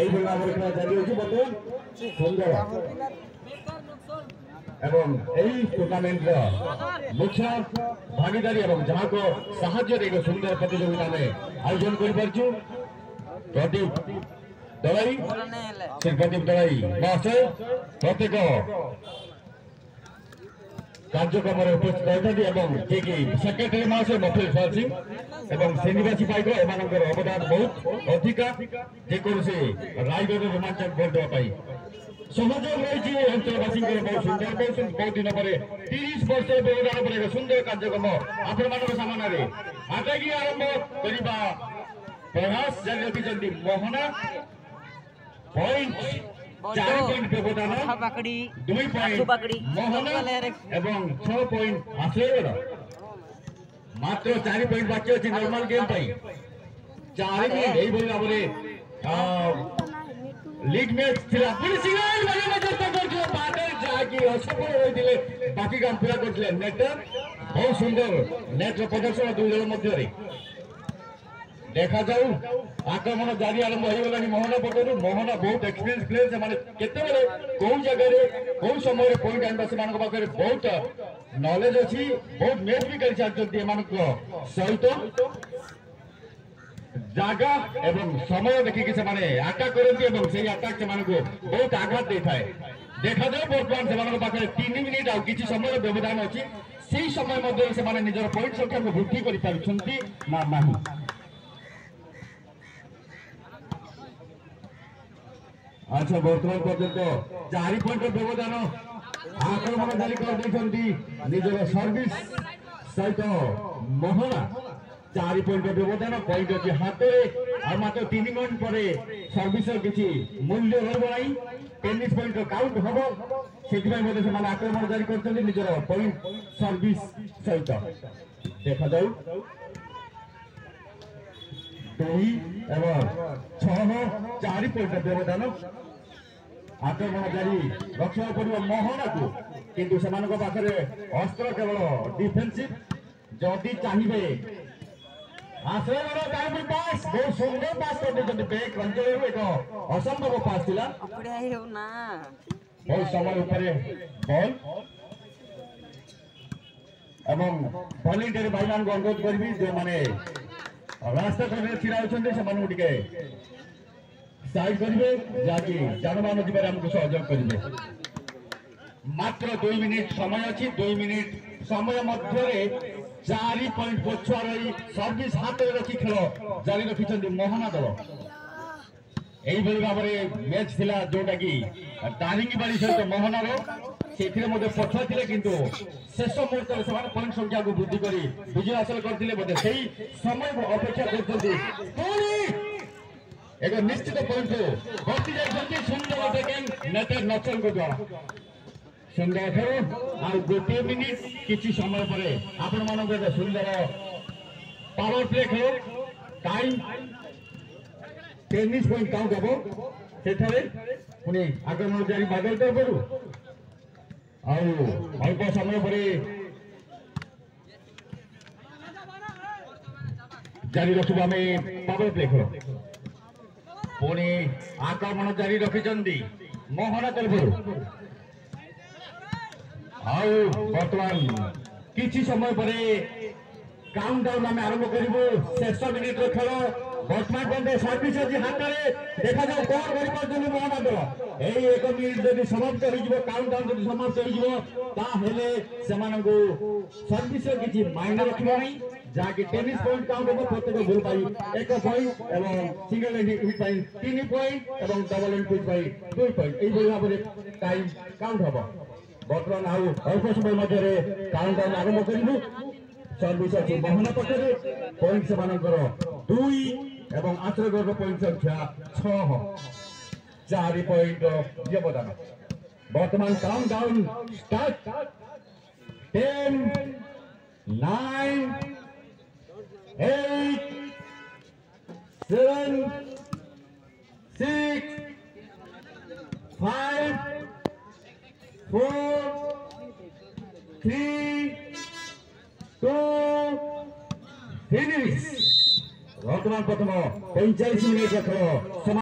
এই বল আবার খেলা যাবে কি বটল সুন্দর এবং এই টুর্নামেন্টের মুখ্য भागीदारी এবং যা কো সাহায্য রেগো সুন্দর প্রতিধিকার মানে अर्जुन বলছো প্রতীক ডবলি Черкаতি তলাই মাস্টার প্রত্যেকও কার্যক্রমের উপস্থিত ରହିଛନ୍ତି ଏବଂ ଯିଏକି ସେକ୍ରେଟାରୀ ମହାଶୟ ମଫିଲ ସର ସିଂ ଏବଂ ଶ୍ରୀନିବାସୀ ପାଇକ ଏମାନଙ୍କର ଅବଦାନ ବହୁତ ଅଧିକ ଯେକୌଣସି ରାୟଗଡ଼ର ରୋମାଞ୍ଚନ ଭୋଟ ଦେବା ପାଇଁ ସହଯୋଗ ରହିଛି ଅଞ୍ଚଳବାସୀଙ୍କର ବହୁତ ସୁନ୍ଦର ବହୁତ ବହୁତ ଦିନ ପରେ ତିରିଶ ବର୍ଷ ବ୍ୟବଧାନ ପରେ ଏକ ସୁନ୍ଦର କାର୍ଯ୍ୟକ୍ରମ ଆପଣମାନଙ୍କ ସାମ୍ନାରେ ଆଗେଇ ଆରମ୍ଭ କରିବା ପ୍ରୟାସ ଜାରି ରଖିଛନ୍ତି ମୋହନା ପଏଣ୍ଟ মাত্র চারি পয়েন্ট বাকি অছি নর্মাল গেম পাই চারি মিনিট এইভাবে ভাবে লিগ ম্যাচ দেখা যাও ଆଗମନ ଜାରି ଆରମ୍ଭ ହୋଇଗଲାଣି ମୋହନା ପଟରୁ ମୋହନା ବହୁତ ଏକ୍ସପିରିଏନ୍ସ ପ୍ଲେୟର ସେମାନେ କେତେବେଳେ କୋଉ ଜାଗାରେ କୋଉ ସମୟରେ କୋଉ ଟାଇମ୍ଟା ସେମାନଙ୍କ ପାଖରେ ବହୁତ ନଲେଜ ଅଛି ବହୁତ ମ୍ୟାଚ୍ ବି କରିସାରିଛନ୍ତି ଏମାନଙ୍କ ସହିତ ଜାଗା ଏବଂ ସମୟ ଦେଖିକି ସେମାନେ ଆଟାକ୍ କରନ୍ତି ଏବଂ ସେଇ ଆଟାକ୍ ସେମାନଙ୍କୁ ବହୁତ ଆଘାତ ଦେଇଥାଏ ଦେଖାଯାଉ ବର୍ତ୍ତମାନ ସେମାନଙ୍କ ପାଖରେ ତିନି ମିନିଟ୍ ଆଉ କିଛି ସମୟର ବ୍ୟବଧାନ ଅଛି সেই সময় মধ্যে সে নিজের পয়েন্ট সংখ্যাকে বৃদ্ধি করে পারছেন না না আচ্ছা বর্তমান পর্যন্ত চারি পয়েন্ট ব্যবধান আক্রমণকারী କରିଦେଇଛନ୍ତି ନିଜର ସର୍ଭିସ ସହିତ ମହଲା ଚାରି ପଏଣ୍ଟ ବ୍ୟବଧାନ ପଏଣ୍ଟ ଅଛି ହାତରେ ଆଉ ମାତ୍ର ତିନି ମିନିଟ୍ ପରେ ସର୍ଭିସର କିଛି ମୂଲ୍ୟ ରହିବ ନାହିଁ ଟେନିସ୍ ପଏଣ୍ଟ କାଉଣ୍ଟ ହବ ସେଥିପାଇଁ ମଧ୍ୟ ସେମାନେ ଆକ୍ରମଣ ଜାରି କରିଛନ୍ତି ନିଜର ପଏଣ୍ଟ ସର୍ଭିସ ସହିତ ଦେଖାଯାଉ ଦୁଇ ଏବଂ ଛଅ ଚାରି ପଏଣ୍ଟ ବ୍ୟବଧାନ ଆକ୍ରମଣକାରୀ ରକ୍ଷା କରିବ ମୋହନାକୁ କିନ୍ତୁ ସେମାନଙ୍କ ପାଖରେ ଅସ୍ତ୍ର କେବଳ ଡିଫେନ୍ସିଭ ଯଦି ଚାହିଁବେ ବହୁତ ସୁନ୍ଦର ପାସ୍ କରିଦେଇଛନ୍ତି ବ୍ୟାକ୍ ଅଞ୍ଚଳରୁ ଏକ ଅସମ୍ଭବ ପାସ୍ ଥିଲା ବହୁତ ସମୟ ଉପରେ ବଲ୍ ଏବଂ ଭଲେଣ୍ଟିୟର ଭାଇମାନଙ୍କୁ ଅନୁରୋଧ କରିବି ଯେଉଁମାନେ ରାସ୍ତା କଡ଼ରେ ଛିଡ଼ା ହୋଇଛନ୍ତି ସେମାନଙ୍କୁ ଟିକେ ସାଇଡ୍ କରିବେ ଯାହାକି ଯାନବାହନ ଯିବାରେ ଆମକୁ ସହଯୋଗ କରିବେ ମାତ୍ର ଦୁଇ ମିନିଟ୍ ସମୟ ଅଛି ଦୁଇ ମିନିଟ୍ ସମୟ ମଧ୍ୟରେ ଚାରି ପଏଣ୍ଟ ପଛୁଆ ରହି ସର୍ଭିସ୍ ହାତରେ ରଖି ଖେଳ ଜାରି ରଖିଛନ୍ତି ମୋହନା ଦଳ ଏଇଭଳି ଭାବରେ ମ୍ୟାଚ୍ ଥିଲା ଯୋଉଟାକି ଟାରିଙ୍ଗବାଡ଼ି ସହିତ ମୋହନାର ସେଥିରେ ମଧ୍ୟ ପଛୁଆ ଥିଲେ କିନ୍ତୁ ଶେଷ ମୁହୂର୍ତ୍ତରେ ସେମାନେ ପଏଣ୍ଟ ସଂଖ୍ୟାକୁ ବୃଦ୍ଧି କରି ବିଜୟ ହାସଲ କରିଥିଲେ ମଧ୍ୟ ସେଇ ସମୟକୁ ଅପେକ୍ଷା କରୁଛନ୍ତି ପୁଣି ଏକ ନିଶ୍ଚିତ ପଏଣ୍ଟକୁ ବର୍ତ୍ତି ଯାଇଛନ୍ତି ସୁନ୍ଦର ସେକେଣ୍ଡ ନେତା ନଚଲଙ୍କ ଦ୍ୱାରା ସୁନ୍ଦର ଠାରୁ ଆଉ ଗୋଟିଏ ମିନିଟ କିଛି ସମୟ ପରେ ଆପଣମାନଙ୍କୁ ଏକ ସୁନ୍ଦର ପାୱାର ପ୍ଲେ ଖେଳ ଟାଇମ୍ ଟେନିସ୍ ପଏଣ୍ଟ କାଉଣ୍ଟ ହେବ ସେଠାରେ ପୁଣି ଆକ୍ରମଣକାରୀ ବାଗଲ ତରଫରୁ ଆଉ ଅଳ୍ପ ସମୟ ପରେ ଜାରି ରଖିବୁ ଆମେ ପାୱାର ପ୍ଲେ ଖେଳ ପୁଣି ଆକ୍ରମଣ ଜାରି ରଖିଛନ୍ତି ମୋହନ ତରଫରୁ ଆଉ ବର୍ତ୍ତମାନ କିଛି ସମୟ ପରେ କାଉଣ୍ଟ ଡାଉନ୍ ଆମେ ଆରମ୍ଭ କରିବୁ ଶେଷ ମିନିଟ୍ର ଖେଳ বসমার বন্ধে সর্বিসজি হাতরে দেখা যাও কোন করিবার জন্য মহামান্ডল এই এক মিনিট যদি সমাপ্ত হয়ে কাউন্টডাউন যদি সমাপ্ত হয়ে তাহলে সেমানকু সর্বিস কিছু মাইনে রাখিবা নাই যাকে টেনিস পয়েন্ট কাউন্ট হব প্রত্যেক গোল পাই এক পয়েন্ট এবং সিঙ্গল হিট পাই তিন পয়েন্ট এবং ডবল হিট পাই দুই পয়েন্ট এইভাবে ভাবে টাইম কাউন্ট হব বর্তমান আউ অল্প সময় মধ্যে কাউন্টডাউন আরম্ভ করিবু দুই ଏବଂ ଆଶ୍ରୟଗୃହ ପଏଣ୍ଟ ସଂଖ୍ୟା ଛଅ ଚାରି ପଏଣ୍ଟ ଅବଦାନ ବର୍ତ୍ତମାନ count down start ten nine eight seven six five, four, three, two, finish. वर्तमान प्रथम पैंचाश समाज